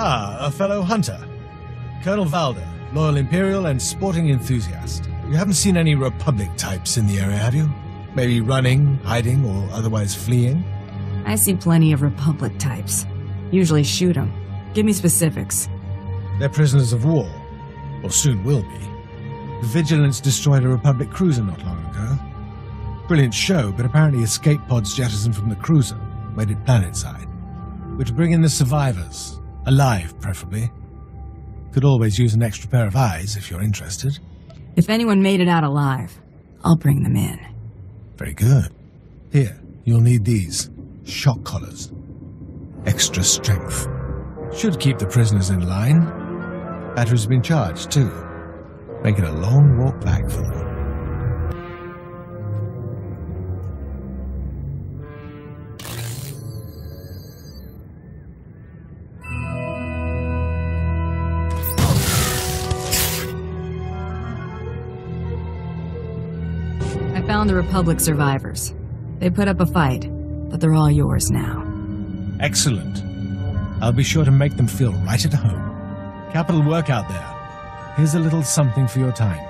Ah, a fellow hunter. Colonel Valder, loyal Imperial and sporting enthusiast. You haven't seen any Republic types in the area, have you? Maybe running, hiding, or otherwise fleeing? I see plenty of Republic types. Usually shoot them. Give me specifics. They're prisoners of war. Or soon will be. The Vigilance destroyed a Republic cruiser not long ago. Brilliant show, but apparently escape pods jettisoned from the cruiser made it planetside. We're to bring in the survivors. Alive, preferably. Could always use an extra pair of eyes if you're interested. If anyone made it out alive, I'll bring them in. Very good. Here, you'll need these. Shock collars. Extra strength. Should keep the prisoners in line. Batteries have been charged, too. Make it a long walk back I found the Republic survivors. They put up a fight, but they're all yours now. Excellent. I'll be sure to make them feel right at home. Capital work out there. Here's a little something for your time.